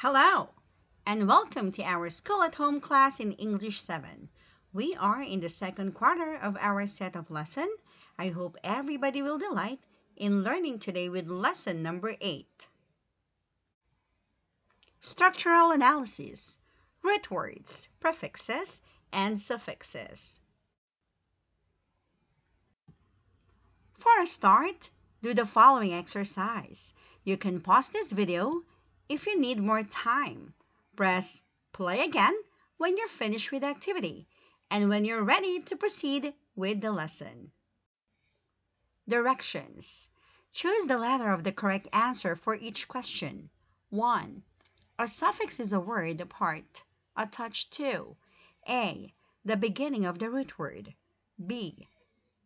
Hello, and welcome to our School at Home class in English 7. We are in the second quarter of our set of lesson. I hope everybody will delight in learning today with lesson number 8. Structural analysis, root words, prefixes, and suffixes. For a start, do the following exercise. You can pause this video if you need more time. Press play again when you're finished with the activity and when you're ready to proceed with the lesson. Directions. Choose the letter of the correct answer for each question. 1. A suffix is a word apart, attached to A. The beginning of the root word. B.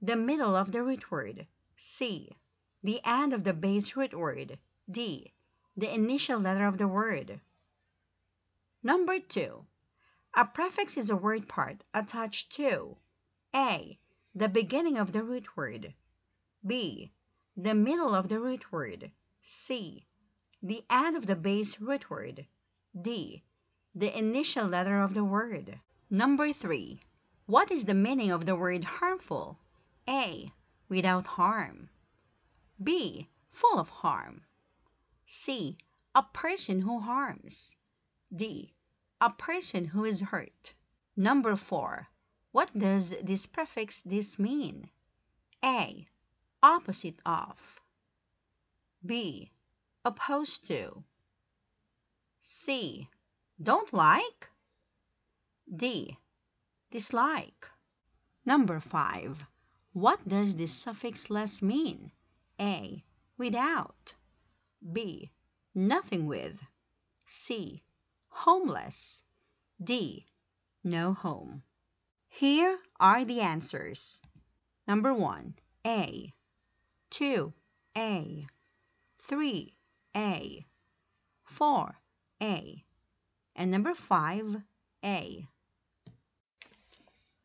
The middle of the root word. C. The end of the base root word. D. The initial letter of the word. Number 2. A prefix is a word part attached to A. The beginning of the root word. B. The middle of the root word. C. The end of the base root word. D. The initial letter of the word. Number 3. What is the meaning of the word harmful? A. Without harm. B. Full of harm. C. A person who harms. D. A person who is hurt. Number 4. What does this prefix dis mean? A. Opposite of. B. Opposed to. C. Don't like. D. Dislike. Number 5. What does this suffix less mean? A. Without. B. Nothing with. C. Homeless. D. No home. Here are the answers. Number 1. A. 2. A. 3. A. 4. A. And number 5. A.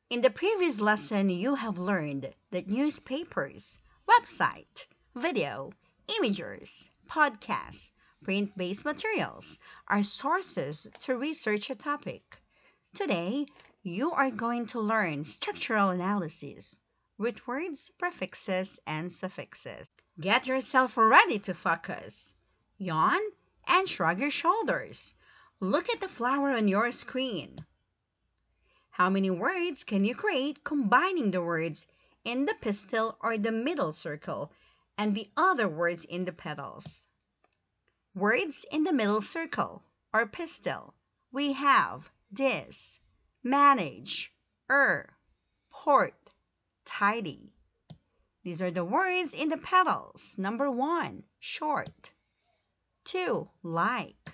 In the previous lesson, you have learned that newspapers, website, video, imagers, podcasts, print-based materials are sources to research a topic. Today, you are going to learn structural analysis, root words, prefixes, and suffixes. Get yourself ready to focus. Yawn and shrug your shoulders. Look at the flower on your screen. How many words can you create combining the words in the pistil or the middle circle and the other words in the petals? Words in the middle circle or pistil. We have dis, manage, er, port, tidy. These are the words in the petals. Number one, short. Two, like.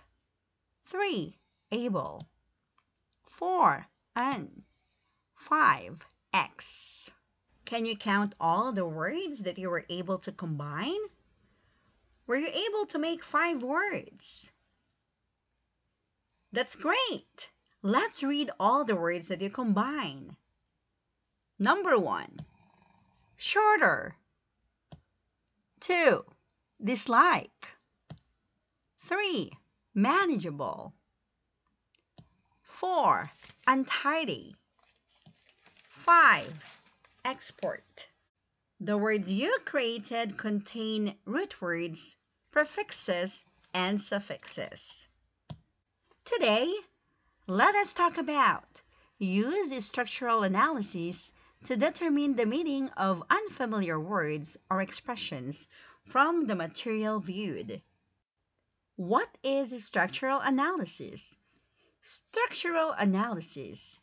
Three, able. Four, un. Five, ex. Can you count all the words that you were able to combine? Were you able to make five words? That's great! Let's read all the words that you combine. Number one, shorter. Two, dislike. Three, manageable. Four, untidy. Five, export. The words you created contain root words, prefixes, and suffixes. Today, let us talk about use structural analysis to determine the meaning of unfamiliar words or expressions from the material viewed. What is structural analysis? Structural analysis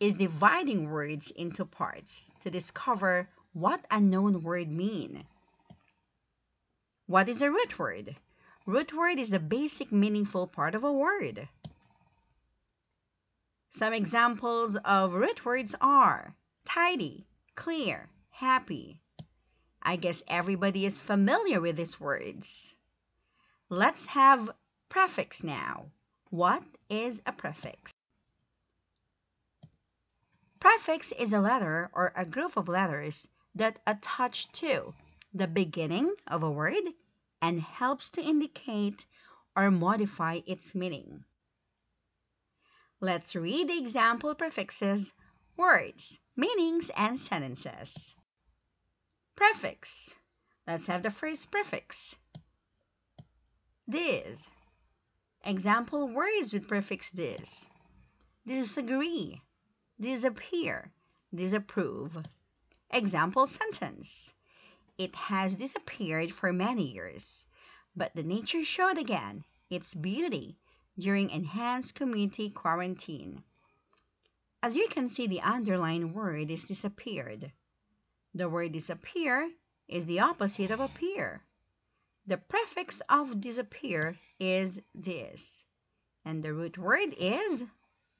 is dividing words into parts to discover what a known word mean. What is a root word? Root word is the basic meaningful part of a word. Some examples of root words are tidy, clear, happy. I guess everybody is familiar with these words. Let's have prefix now. What is a prefix? Prefix is a letter or a group of letters that attach to the beginning of a word and helps to indicate or modify its meaning. Let's read the example prefixes, words, meanings, and sentences. Prefix. Let's have the first prefix. Dis. Example words with prefix dis. Disagree, disappear, disapprove. Example sentence. It has disappeared for many years, but the nature showed again its beauty during enhanced community quarantine. As you can see, the underlined word is disappeared. The word disappear is the opposite of appear. The prefix of disappear is dis, and the root word is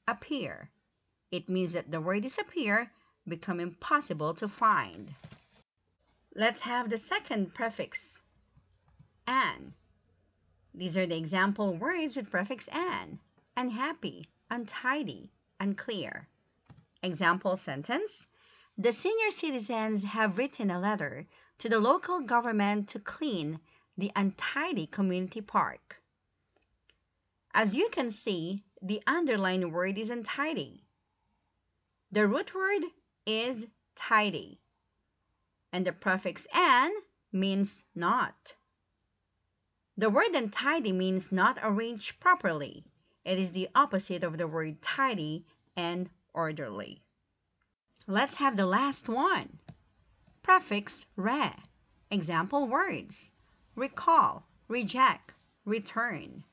appear. It means that the word disappear become impossible to find. Let's have the second prefix, an. These are the example words with prefix an. Unhappy, untidy, unclear. Example sentence. The senior citizens have written a letter to the local government to clean the untidy community park. As you can see, the underlined word is untidy. The root word is tidy, and the prefix an means not. The word untidy means not arranged properly. It is the opposite of the word tidy and orderly. Let's have the last one. Prefix re. Example words. Recall, reject, return.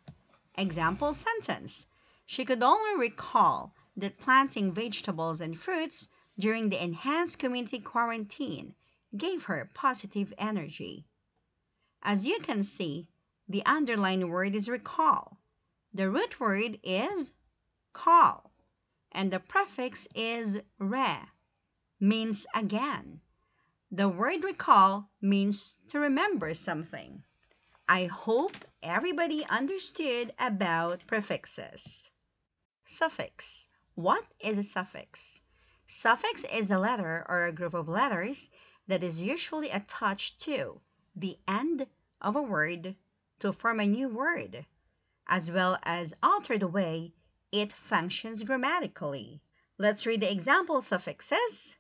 Example sentence. She could only recall that planting vegetables and fruits during the enhanced community quarantine gave her positive energy. As you can see, the underlined word is recall. The root word is call, and the prefix is re, means again. The word recall means to remember something. I hope everybody understood about prefixes. Suffix. What is a suffix? Suffix is a letter or a group of letters that is usually attached to the end of a word to form a new word, as well as alter the way it functions grammatically. Let's read the example suffixes,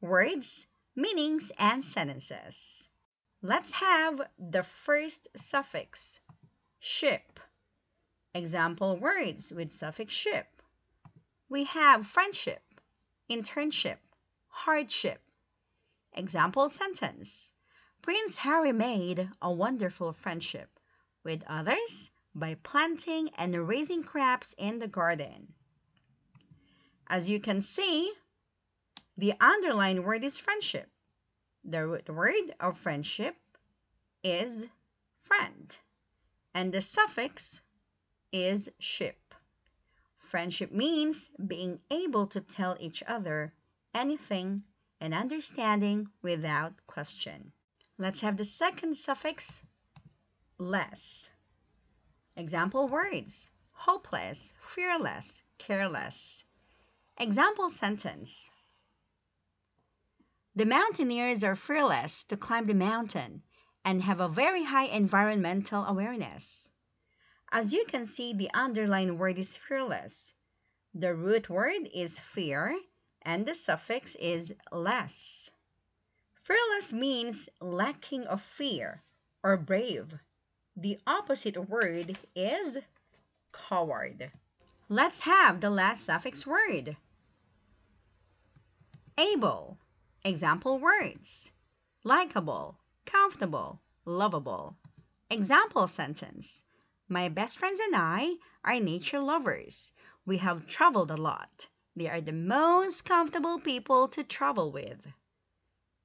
words, meanings, and sentences. Let's have the first suffix, ship. Example words with suffix ship. We have friendship, internship, hardship. Example sentence. Prince Harry made a wonderful friendship with others by planting and raising crops in the garden. As you can see, the underlined word is friendship. The root word of friendship is friend, and the suffix is ship. Friendship means being able to tell each other anything and understanding without question. Let's have the second suffix less. Example words hopeless, fearless, careless. Example sentence The mountaineers are fearless to climb the mountain and have a very high environmental awareness. As you can see, the underlined word is fearless. The root word is fear and the suffix is less. Fearless means lacking of fear or brave. The opposite word is coward. Let's have the last suffix word. Able. Example words. Likeable, comfortable, lovable. Example sentence. My best friends and I are nature lovers. We have traveled a lot. They are the most comfortable people to travel with.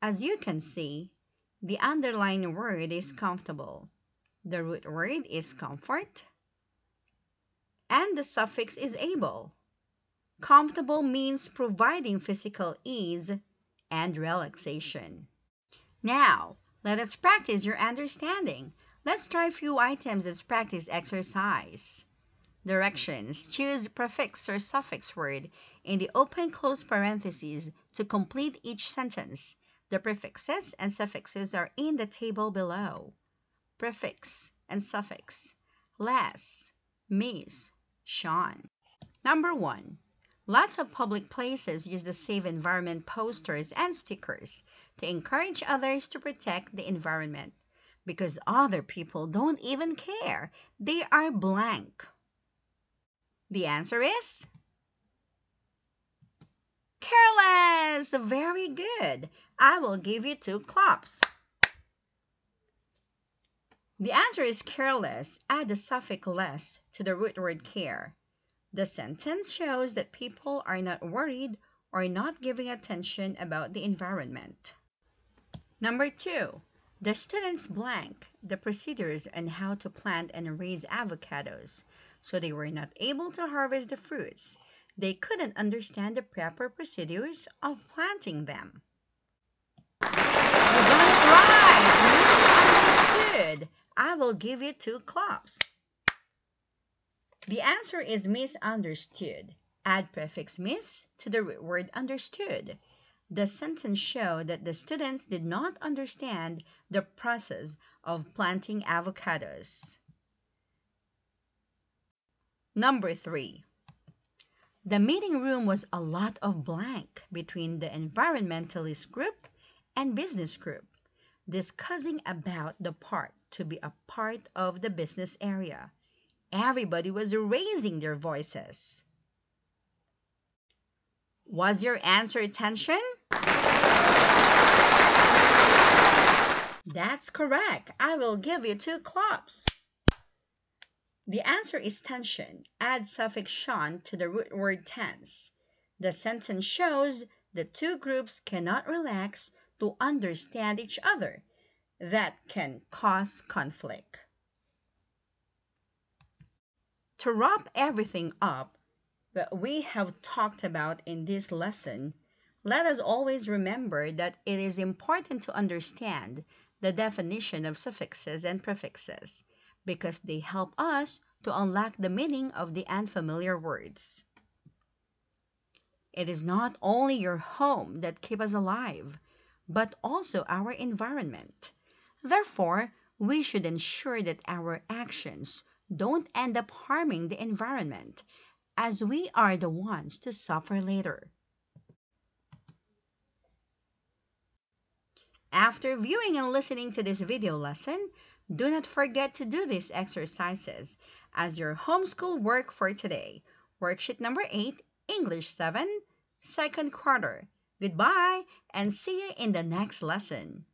As you can see, the underlined word is comfortable. The root word is comfort. And the suffix is able. Comfortable means providing physical ease and relaxation. Now, let us practice your understanding. Let's try a few items as practice exercise. Directions. Choose prefix or suffix word in the open-close parentheses to complete each sentence. The prefixes and suffixes are in the table below prefix, and suffix. less, mis, Sean. Number one, lots of public places use the Save environment posters and stickers to encourage others to protect the environment because other people don't even care. They are blank. The answer is careless. Very good. I will give you two claps. The answer is careless. Add the suffix less to the root word care. The sentence shows that people are not worried or not giving attention about the environment. Number two, the students blank the procedures on how to plant and raise avocados, so they were not able to harvest the fruits. They couldn't understand the proper procedures of planting them. You got it right! Misunderstood. I will give you two claps. The answer is misunderstood. Add prefix mis to the word understood. The sentence showed that the students did not understand the process of planting avocados. Number three. The meeting room was a lot of blank between the environmentalist group and business group, discussing about the part to be a part of the business area. Everybody was raising their voices. Was your answer tension? That's correct. I will give you two claps. The answer is tension. Add suffix "shon" to the root word tense. The sentence shows the two groups cannot relax to understand each other that can cause conflict. To wrap everything up that we have talked about in this lesson, let us always remember that it is important to understand the definition of suffixes and prefixes because they help us to unlock the meaning of the unfamiliar words. It is not only your home that keeps us alive, but also our environment. Therefore, we should ensure that our actions don't end up harming the environment, as we are the ones to suffer later. After viewing and listening to this video lesson, do not forget to do these exercises as your homeschool work for today. Worksheet number 8, English 7, second quarter. Goodbye and see you in the next lesson.